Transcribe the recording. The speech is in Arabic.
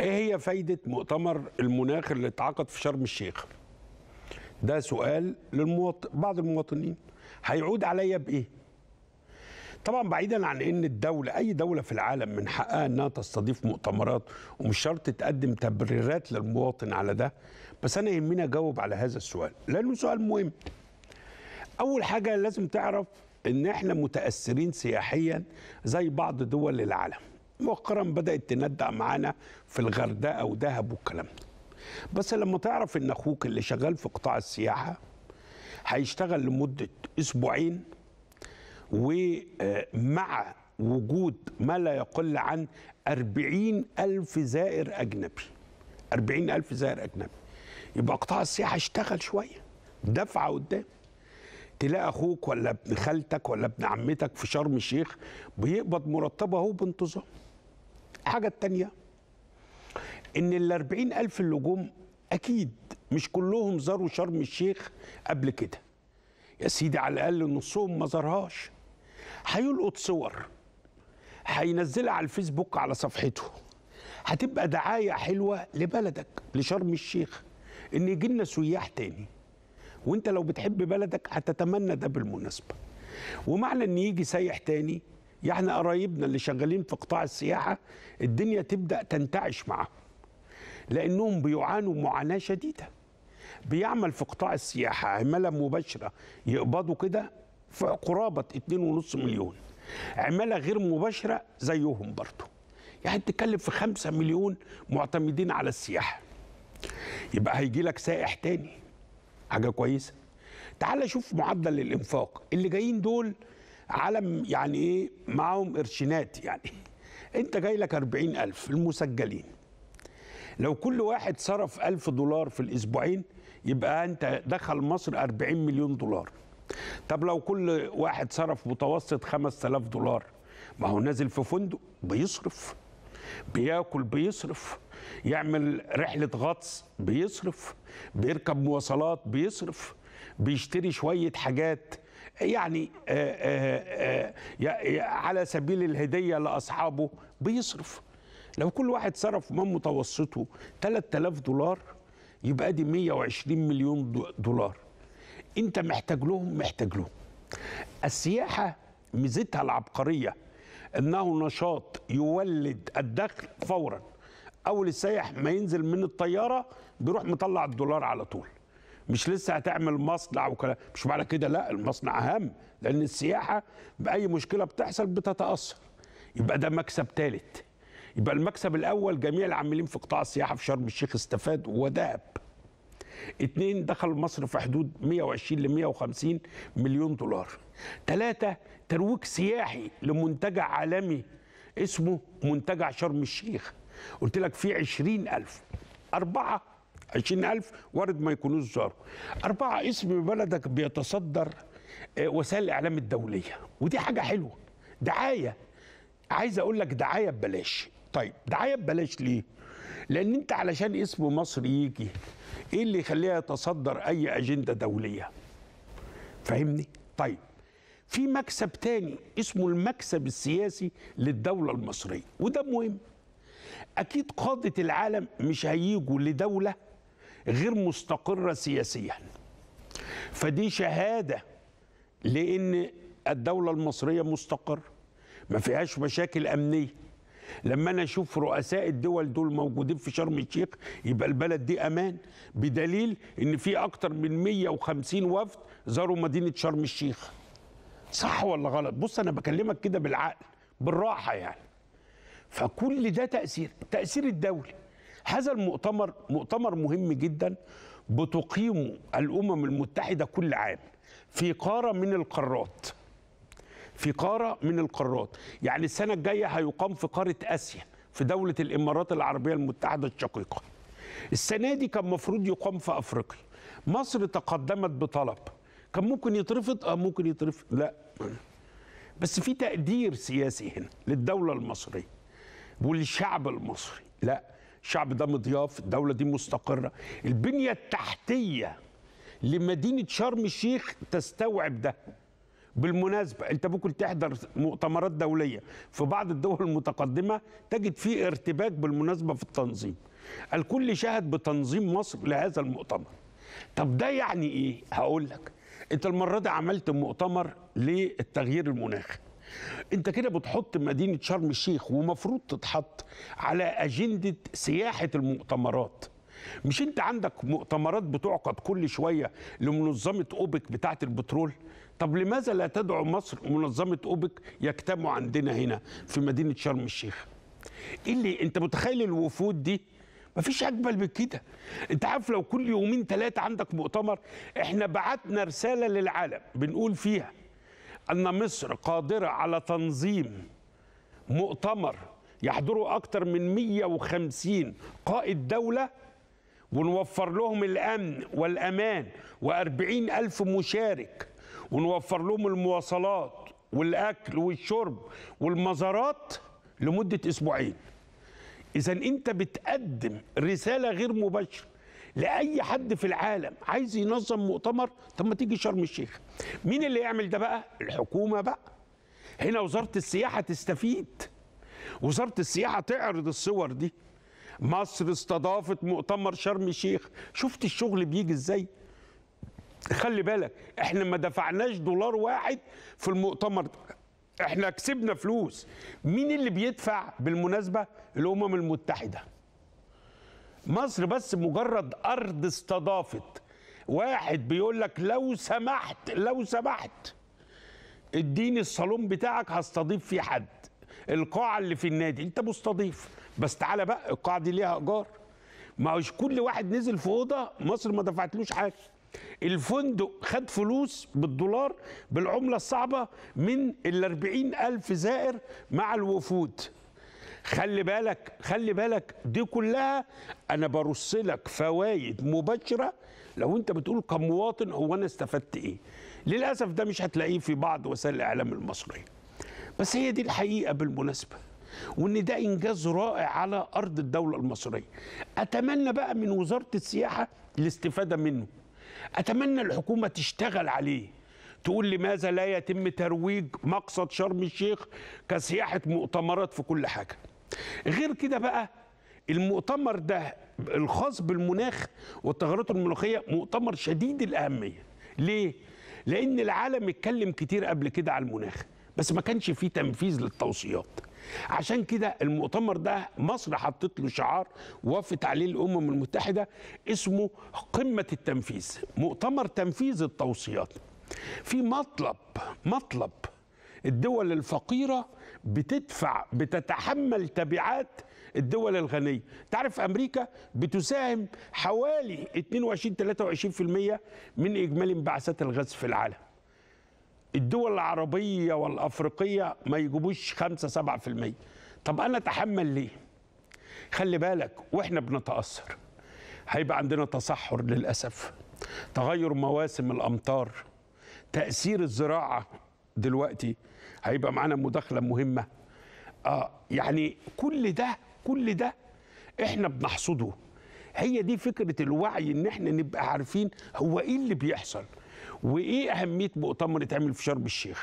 إيه هي فايدة مؤتمر المناخ اللي اتعقد في شرم الشيخ؟ ده سؤال للمواطن بعض المواطنين. هيعود عليا بإيه؟ طبعا بعيدا عن إن الدولة أي دولة في العالم من حقها إنها تستضيف مؤتمرات ومش شرط تقدم تبريرات للمواطن على ده بس أنا يهمني أجاوب على هذا السؤال لأنه سؤال مهم. أول حاجة لازم تعرف إن إحنا متأثرين سياحيا زي بعض دول العالم. مؤخرا بدأت تندع معانا في الغردقة ودهب والكلام ده. بس لما تعرف إن أخوك اللي شغال في قطاع السياحة هيشتغل لمدة أسبوعين ومع وجود ما لا يقل عن أربعين ألف زائر أجنبي. أربعين ألف زائر أجنبي. يبقى قطاع السياحة اشتغل شوية دفعة قدام. تلاقي أخوك ولا ابن خالتك ولا ابن عمتك في شرم الشيخ بيقبض مرتبه أهو بانتظام. الحاجة التانية إن الأربعين ألف اللي جم أكيد مش كلهم زاروا شرم الشيخ قبل كده. يا سيدي على الأقل نصهم ما زارهاش. هيلقط صور هينزلها على الفيسبوك على صفحته. هتبقى دعاية حلوة لبلدك لشرم الشيخ إن يجي لنا سياح تاني. وإنت لو بتحب بلدك هتتمنى ده بالمناسبة. ومعنى إن يجي سايح تاني يعني قرايبنا اللي شغالين في قطاع السياحة الدنيا تبدأ تنتعش معاهم. لأنهم بيعانوا معاناة شديدة. بيعمل في قطاع السياحة عمالة مباشرة يقبضوا كده في قرابة 2.5 مليون. عمالة غير مباشرة زيهم برضه. يعني تتكلم في 5 مليون معتمدين على السياحة. يبقى هيجي لك سائح تاني. حاجة كويسة. تعال شوف معدل الإنفاق. اللي جايين دول عالم يعني إيه؟ معاهم قرشينات يعني. أنت جاي لك 40 ألف المسجلين. لو كل واحد صرف ألف دولار في الأسبوعين يبقى أنت دخل مصر 40 مليون دولار. طب لو كل واحد صرف متوسط 5000 دولار ما هو نازل في فندق بيصرف بياكل بيصرف يعمل رحلة غطس بيصرف بيركب مواصلات بيصرف بيشتري شوية حاجات يعني آآ آآ آآ على سبيل الهدية لأصحابه بيصرف. لو كل واحد صرف من متوسطه 3000 دولار يبقى دي 120 مليون دولار. انت محتاج لهم محتاج لهم. السياحة ميزتها العبقرية إنه نشاط يولد الدخل فورا. أول السائح ما ينزل من الطيارة بيروح مطلع الدولار على طول. مش لسه هتعمل مصنع وكلام. مش معنى كده لا المصنع أهم لأن السياحة بأي مشكلة بتحصل بتتأثر. يبقى ده مكسب ثالث يبقى المكسب الأول جميع العاملين في قطاع السياحة في شرم الشيخ استفادوا ودهب. اتنين دخل مصر في حدود 120 ل 150 مليون دولار. ثلاثة ترويج سياحي لمنتجع عالمي اسمه منتجع شرم الشيخ. قلت لك في عشرين ألف. أربعة عشرين ألف وارد ما يكونوش زاروا أربعة اسم بلدك بيتصدر وسائل الإعلام الدولية. ودي حاجة حلوة. دعاية. عايز أقول لك دعاية ببلاش. طيب دعاية ببلاش ليه؟ لأن أنت علشان اسم مصر يجي إيه اللي يخليها يتصدر أي أجندة دولية؟ فاهمني؟ طيب في مكسب تاني اسمه المكسب السياسي للدولة المصرية. وده مهم. أكيد قادة العالم مش هيجوا لدولة غير مستقرة سياسيا. فدي شهادة لأن الدولة المصرية مستقرة ما فيهاش مشاكل أمنية. لما أنا أشوف رؤساء الدول دول موجودين في شرم الشيخ يبقى البلد دي أمان بدليل إن في أكتر من 150 وفد زاروا مدينة شرم الشيخ. صح ولا غلط؟ بص أنا بكلمك كده بالعقل بالراحة يعني. فكل ده تأثير تأثير الدولي هذا المؤتمر مؤتمر مهم جدا بتقيمه الأمم المتحدة كل عام في قارة من القارات. في قارة من القارات. يعني السنة الجاية هيقام في قارة آسيا في دولة الإمارات العربية المتحدة الشقيقة. السنة دي كان مفروض يقام في أفريقيا. مصر تقدمت بطلب. كان ممكن يترفض؟ آه ممكن يترفض. لا. بس في تقدير سياسي هنا للدولة المصرية وللشعب المصري. لا. الشعب ده مضياف الدولة دي مستقرة. البنية التحتية لمدينة شرم الشيخ تستوعب ده. بالمناسبة أنت ممكن تحضر مؤتمرات دولية في بعض الدول المتقدمة تجد فيه ارتباك بالمناسبة في التنظيم. الكل شهد بتنظيم مصر لهذا المؤتمر. طب ده يعني إيه؟ هقول لك. أنت المرة دي عملت مؤتمر للتغيير المناخي انت كده بتحط مدينة شرم الشيخ ومفروض تتحط على أجندة سياحة المؤتمرات. مش انت عندك مؤتمرات بتعقد كل شوية لمنظمة أوبك بتاعة البترول؟ طب لماذا لا تدعو مصر منظمه أوبك يجتمعوا عندنا هنا في مدينة شرم الشيخ؟ إيه اللي انت متخيل الوفود دي؟ مفيش أجمل من كده. انت عارف لو كل يومين ثلاثة عندك مؤتمر إحنا بعتنا رسالة للعالم بنقول فيها أن مصر قادرة على تنظيم مؤتمر يحضره أكثر من 150 قائد دولة ونوفر لهم الأمن والأمان وأربعين ألف مشارك ونوفر لهم المواصلات والأكل والشرب والمزارات لمدة أسبوعين. إذا أنت بتقدم رسالة غير مباشرة. لأي حد في العالم عايز ينظم مؤتمر طب ما تيجي شرم الشيخ. مين اللي يعمل ده بقى؟ الحكومة بقى. هنا وزارة السياحة تستفيد. وزارة السياحة تعرض الصور دي. مصر استضافت مؤتمر شرم الشيخ. شفت الشغل بيجي إزاي؟ خلي بالك إحنا ما دفعناش دولار واحد في المؤتمر ده. إحنا كسبنا فلوس. مين اللي بيدفع بالمناسبة؟ الأمم المتحدة. مصر بس مجرد أرض استضافت. واحد بيقول لك لو سمحت لو سمحت اديني الصالون بتاعك هستضيف فيه حد. القاعة اللي في النادي انت مستضيف. بس تعالى بقى القاعة دي ليها إيجار. ما هوش كل واحد نزل في أوضة مصر ما دفعتلوش حاجة. الفندق خد فلوس بالدولار بالعملة الصعبة من ال 40 ألف زائر مع الوفود. خلي بالك خلي بالك دي كلها أنا برص لك فوائد مباشرة. لو أنت بتقول كمواطن هو أنا استفدت إيه؟ للأسف ده مش هتلاقيه في بعض وسائل الإعلام المصرية. بس هي دي الحقيقة بالمناسبة وإن ده إنجاز رائع على أرض الدولة المصرية. أتمنى بقى من وزارة السياحة الاستفادة منه. أتمنى الحكومة تشتغل عليه. تقول لماذا لا يتم ترويج مقصد شرم الشيخ كسياحة مؤتمرات في كل حاجة؟ غير كده بقى المؤتمر ده الخاص بالمناخ والتغيرات المناخية مؤتمر شديد الأهمية. ليه؟ لأن العالم اتكلم كتير قبل كده على المناخ بس ما كانش فيه تنفيذ للتوصيات. عشان كده المؤتمر ده مصر حطت له شعار وافت عليه الأمم المتحدة اسمه قمة التنفيذ مؤتمر تنفيذ التوصيات. في مطلب مطلب الدول الفقيرة بتدفع بتتحمل تبعات الدول الغنية. تعرف أمريكا بتساهم حوالي 22 23% من إجمالي انبعاثات الغاز في العالم. الدول العربية والأفريقية ما يجيبوش 5 7% طب أنا أتحمل ليه؟ خلي بالك وإحنا بنتأثر. هيبقى عندنا تصحر للأسف. تغير مواسم الأمطار تأثير الزراعة دلوقتي هيبقى معانا مداخلة مهمة. آه يعني كل ده كل ده إحنا بنحصده. هي دي فكرة الوعي إن إحنا نبقى عارفين هو إيه اللي بيحصل وإيه أهمية مؤتمر يتعمل في شرم الشيخ.